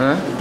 嗯？